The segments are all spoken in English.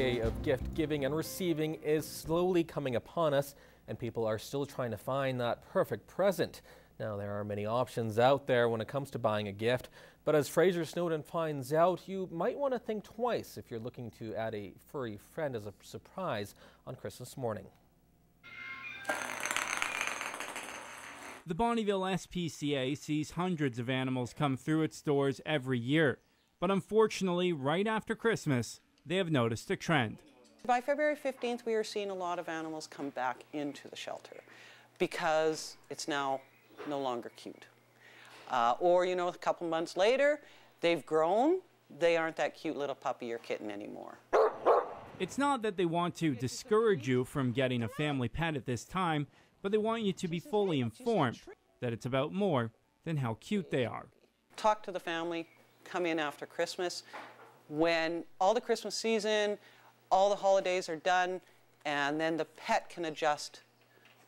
day of gift giving and receiving is slowly coming upon us, and people are still trying to find that perfect present. Now, there are many options out there when it comes to buying a gift, but as Frazer Snowdon finds out, you might want to think twice if you're looking to add a furry friend as a surprise on Christmas morning. The Bonnyville SPCA sees hundreds of animals come through its doors every year. But unfortunately, right after Christmas, they have noticed a trend. By February 15th, we are seeing a lot of animals come back into the shelter because it's now no longer cute. Uh, or, you know, a couple months later, they've grown, they aren't that cute little puppy or kitten anymore. It's not that they want to discourage you from getting a family pet at this time, but they want you to be fully informed that it's about more than how cute they are. Talk to the family, come in after Christmas when all the Christmas season, all the holidays are done, and then the pet can adjust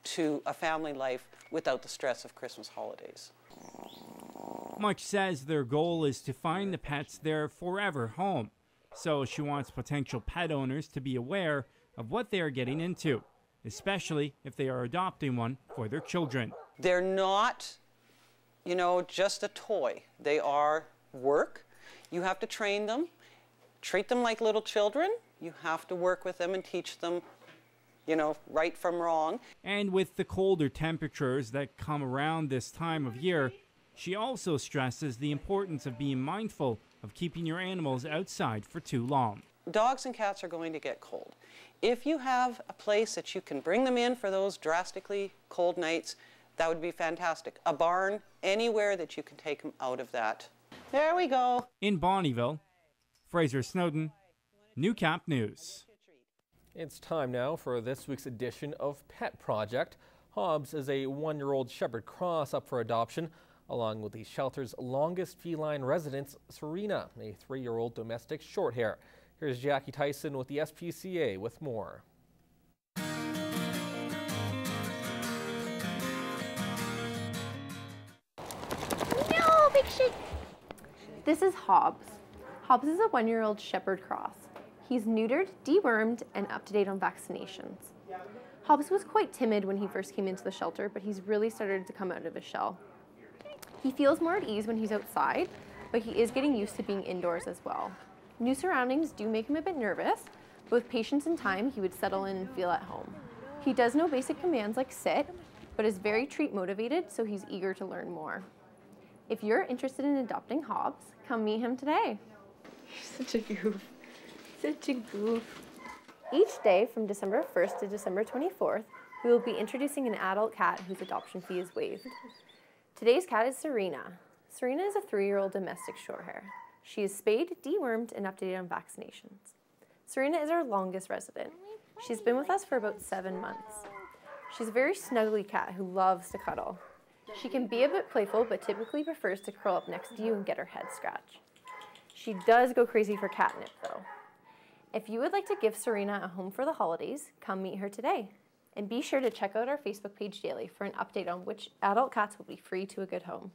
to a family life without the stress of Christmas holidays. Much says their goal is to find the pets their forever home, so she wants potential pet owners to be aware of what they are getting into, especially if they are adopting one for their children. They're not, you know, just a toy. They are work. You have to train them, treat them like little children. You have to work with them and teach them, you know, right from wrong. And with the colder temperatures that come around this time of year, she also stresses the importance of being mindful of keeping your animals outside for too long. Dogs and cats are going to get cold. If you have a place that you can bring them in for those drastically cold nights, that would be fantastic. A barn, anywhere that you can take them out of that there we go. In Bonnyville, Frazer Snowdon, Newcap News. It's time now for this week's edition of Pet Project. Hobbs is a one year old Shepherd Cross up for adoption, along with the shelter's longest feline resident, Serena, a three year old domestic shorthair. Here's Jackie Tyson with the SPCA with more. No, big shake. This is Hobbs. Hobbs is a one-year-old Shepherd Cross. He's neutered, dewormed, and up to date on vaccinations. Hobbs was quite timid when he first came into the shelter, but he's really started to come out of his shell. He feels more at ease when he's outside, but he is getting used to being indoors as well. New surroundings do make him a bit nervous, but with patience and time, he would settle in and feel at home. He does know basic commands like sit, but is very treat motivated, so he's eager to learn more. If you're interested in adopting Hobbs, come meet him today. Such a goof. Such a goof. Each day from December 1st to December 24th, we will be introducing an adult cat whose adoption fee is waived. Today's cat is Serena. Serena is a three-year-old domestic shorthair. She is spayed, dewormed, and updated on vaccinations. Serena is our longest resident. She's been with us for about seven months. She's a very snuggly cat who loves to cuddle. She can be a bit playful, but typically prefers to curl up next to you and get her head scratched. She does go crazy for catnip, though. If you would like to give Serena a home for the holidays, come meet her today. And be sure to check out our Facebook page daily for an update on which adult cats will be free to a good home.